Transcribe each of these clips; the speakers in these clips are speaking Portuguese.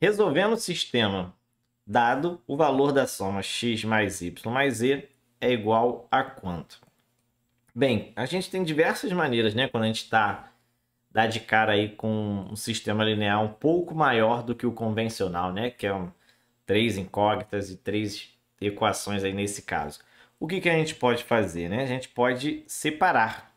Resolvendo o sistema dado, o valor da soma x mais y mais z é igual a quanto? Bem, a gente tem diversas maneiras, né? Quando a gente está dá de cara aí com um sistema linear um pouco maior do que o convencional, né? Que é um, três incógnitas e três equações aí nesse caso. O que, que a gente pode fazer, né? A gente pode separar,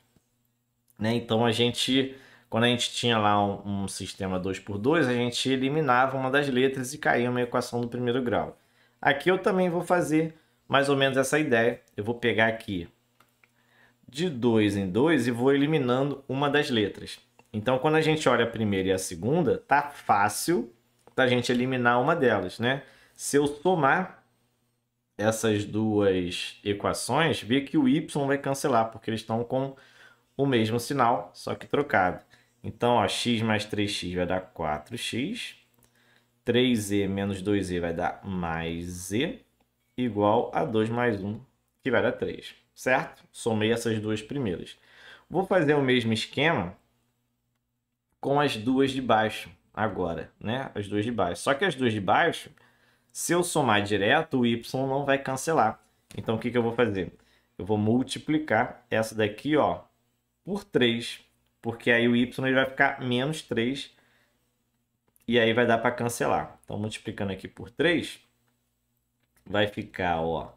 né? Então a gente, quando a gente tinha lá um, um sistema 2 por 2, a gente eliminava uma das letras e caía uma equação do primeiro grau. Aqui eu também vou fazer mais ou menos essa ideia. Eu vou pegar aqui de 2 em 2 e vou eliminando uma das letras. Então, quando a gente olha a primeira e a segunda, tá fácil da gente eliminar uma delas, né? Se eu somar essas duas equações, vê que o y vai cancelar, porque eles estão com o mesmo sinal, só que trocado. Então, ó, x mais 3x vai dar 4x, 3e menos 2e vai dar mais z, igual a 2 mais 1, que vai dar 3 certo? Somei essas duas primeiras. Vou fazer o mesmo esquema com as duas de baixo agora, né? As duas de baixo. Só que as duas de baixo, se eu somar direto, o y não vai cancelar. Então, o que, que eu vou fazer? Eu vou multiplicar essa daqui, ó, por 3, porque aí o y ele vai ficar menos 3, e aí vai dar para cancelar. Então, multiplicando aqui por 3, vai ficar, ó,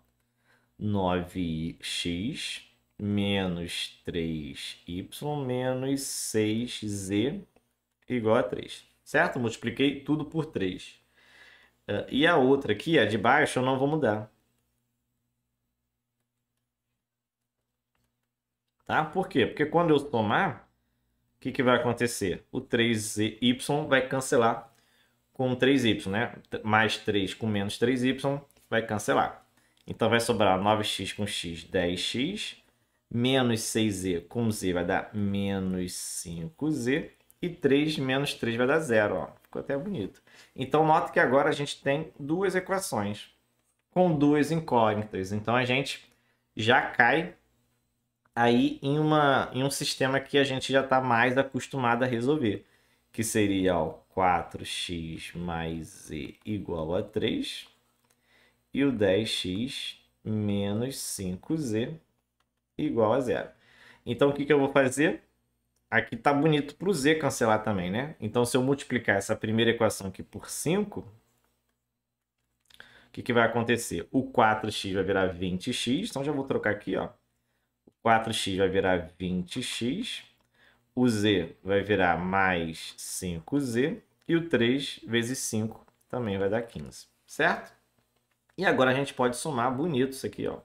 9x menos 3y menos 6z igual a 3, certo? Multipliquei tudo por 3. Uh, e a outra aqui, a de baixo, eu não vou mudar. Tá? Por quê? Porque quando eu somar, que, que vai acontecer? O 3y vai cancelar com 3y, né? Mais 3 com menos 3y vai cancelar. Então vai sobrar 9x com x, 10x, menos 6z com z vai dar menos 5z, e 3 menos 3 vai dar 0. Ó. Ficou até bonito. Então, nota que agora a gente tem duas equações com duas incógnitas. Então, a gente já cai aí em, uma, em um sistema que a gente já está mais acostumado a resolver, que seria ó, 4x mais z igual a 3 e o 10x menos 5z igual a zero. Então, o que, que eu vou fazer? Aqui está bonito para o z cancelar também, né? Então, se eu multiplicar essa primeira equação aqui por 5, o que, que vai acontecer? O 4x vai virar 20x, então já vou trocar aqui, ó. O 4x vai virar 20x, o z vai virar mais 5z, e o 3 vezes 5 também vai dar 15, certo? E agora a gente pode somar bonito isso aqui, ó.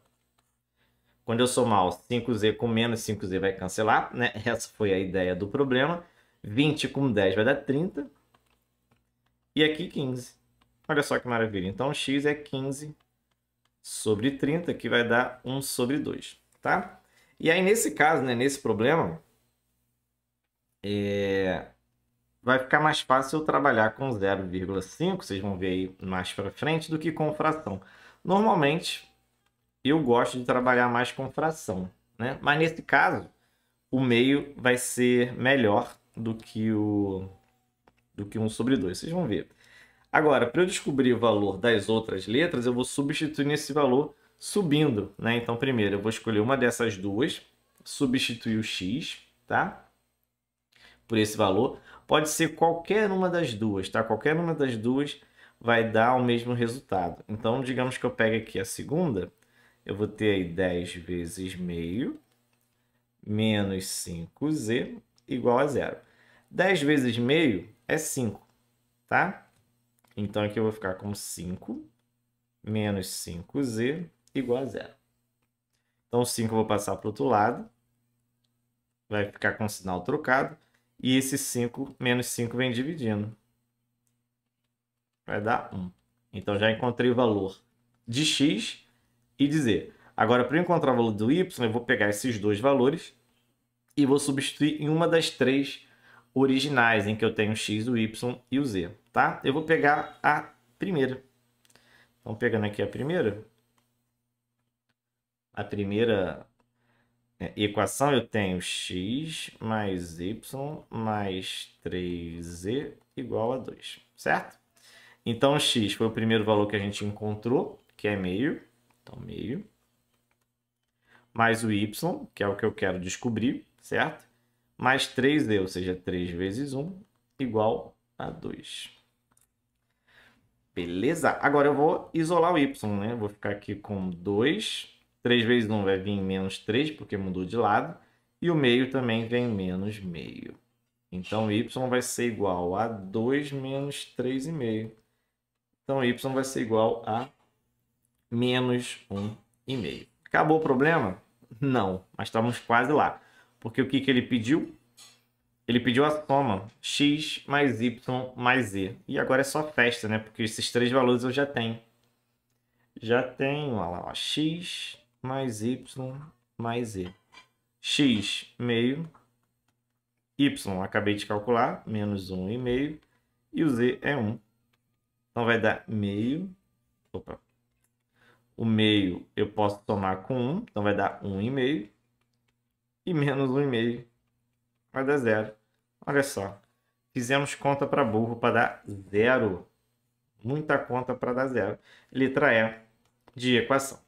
Quando eu somar o 5z com menos 5z vai cancelar, né? Essa foi a ideia do problema. 20 com 10 vai dar 30. E aqui 15. Olha só que maravilha. Então, x é 15 sobre 30, que vai dar 1 sobre 2, tá? E aí, nesse caso, né, nesse problema, é, vai ficar mais fácil eu trabalhar com 0,5, vocês vão ver aí mais para frente, do que com fração. Normalmente, eu gosto de trabalhar mais com fração, né? Mas nesse caso, o meio vai ser melhor do que o do que 1 sobre 2, vocês vão ver. Agora, para eu descobrir o valor das outras letras, eu vou substituir nesse valor subindo, né? Então, primeiro, eu vou escolher uma dessas duas, substituir o x, tá? Por esse valor. Pode ser qualquer uma das duas, tá? Qualquer uma das duas vai dar o mesmo resultado. Então, digamos que eu pegue aqui a segunda, eu vou ter aí 10 vezes meio menos 5z igual a zero. 10 vezes meio é 5, tá? Então, aqui eu vou ficar com 5 menos 5z igual a zero. Então, 5 eu vou passar para o outro lado. Vai ficar com o sinal trocado. E esse 5 menos 5 vem dividindo. Vai dar 1. Então já encontrei o valor de x e de z. Agora, para encontrar o valor do y, eu vou pegar esses dois valores e vou substituir em uma das três originais, em que eu tenho o x, o y e o z. Tá? Eu vou pegar a primeira. Então, pegando aqui a primeira. A primeira é, equação eu tenho x mais y mais 3z igual a 2, certo? Então, x foi o primeiro valor que a gente encontrou, que é meio. Então, meio. Mais o y, que é o que eu quero descobrir, certo? Mais 3d, ou seja, 3 vezes 1, igual a 2. Beleza? Agora eu vou isolar o y, né? Vou ficar aqui com 2. 3 vezes 1 vai vir menos 3, porque mudou de lado. E o meio também vem menos meio. Então, y vai ser igual a 2 menos 3,5. Então, y vai ser igual a menos 1,5. Acabou o problema? Não, mas estamos quase lá. Porque o que, que ele pediu? Ele pediu a soma x mais y mais z. E agora é só festa, né? Porque esses três valores eu já tenho. Já tenho, olha lá, ó, x mais y mais z. x, meio. y, acabei de calcular, menos 1,5. E o z é 1. Então vai dar meio. Opa. O meio eu posso tomar com 1, então vai dar 1,5. E menos 1,5 vai dar zero. Olha só. Fizemos conta para burro para dar zero. Muita conta para dar zero. Letra E de equação.